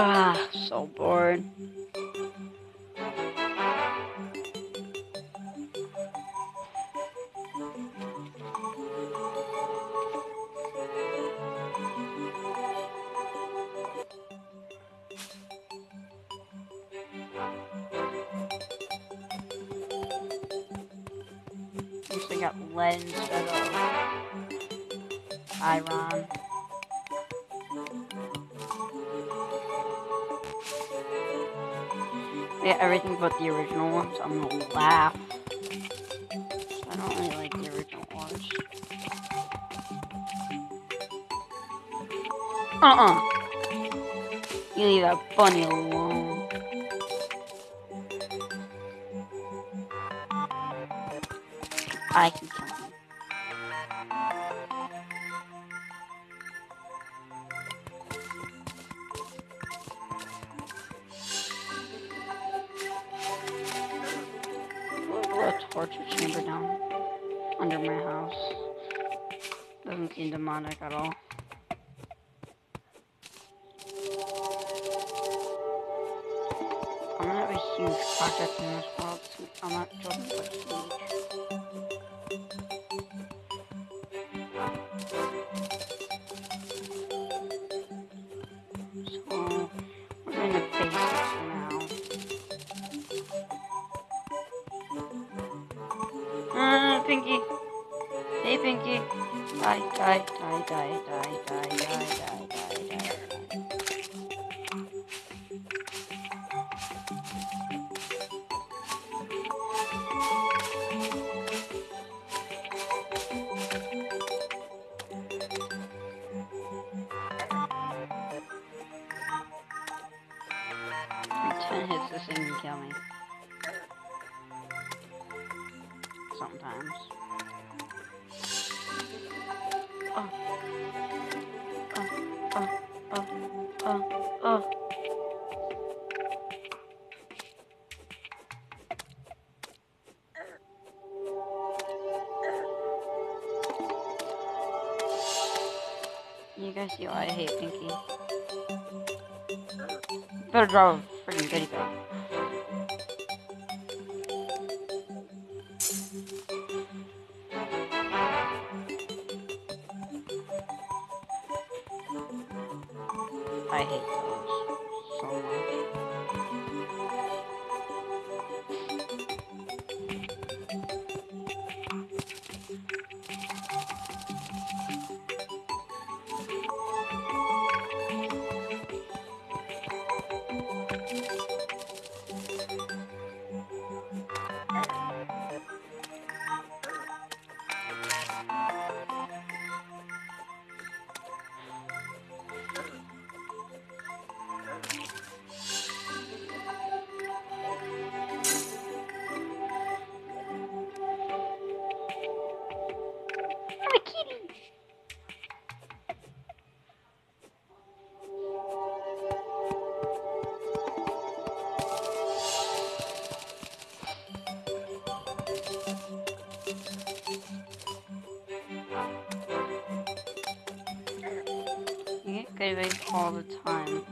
Ah, so bored. At lead instead of iron. Yeah, everything but the original ones. I'm gonna laugh. I don't really like the original ones. Uh-uh. You leave that bunny alone. I can torture chamber down under my house. Doesn't seem demonic at all. I'm gonna have a huge project in this world. I'm not joking but huge. Sometimes. Oh. Oh, oh, oh, oh. You guys see I hate Pinky. Better draw a freaking teddy bag. i hate it they raid all the time.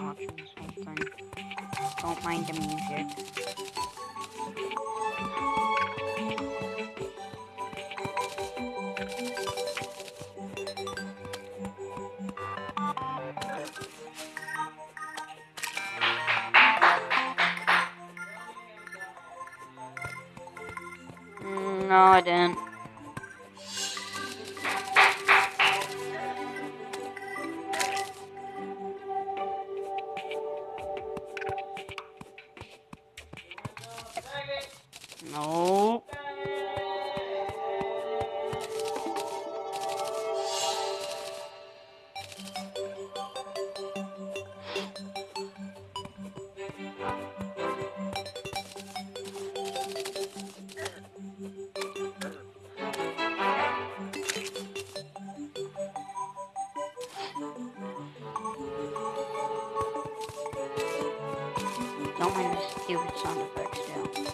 Watching this whole thing. Don't mind the music. No, I didn't. Don't mind the stupid sound effects, yeah.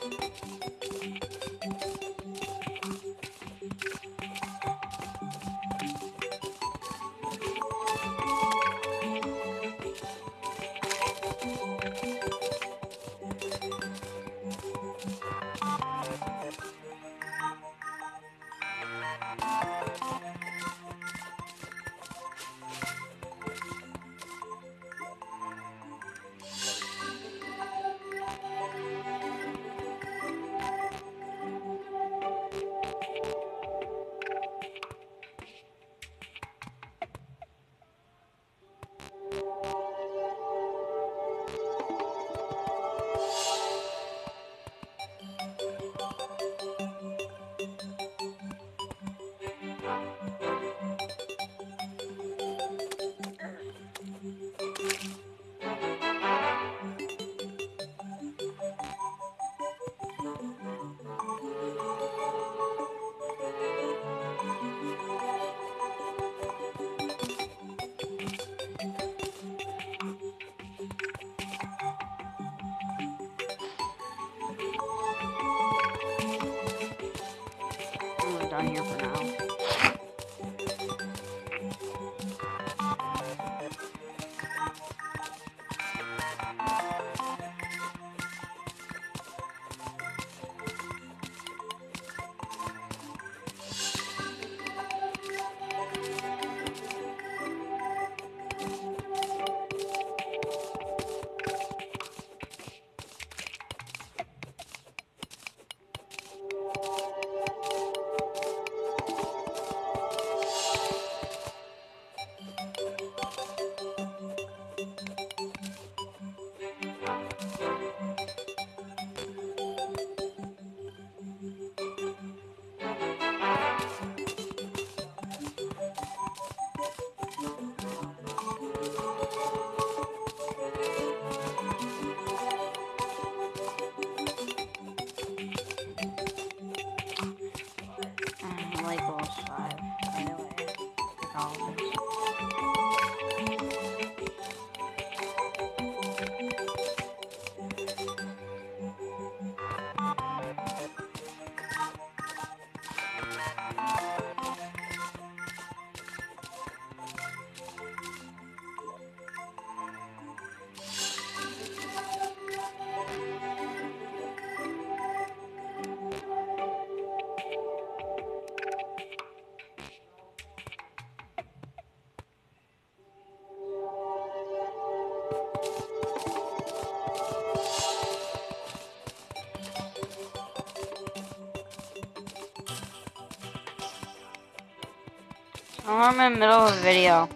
I'm in the middle of a video.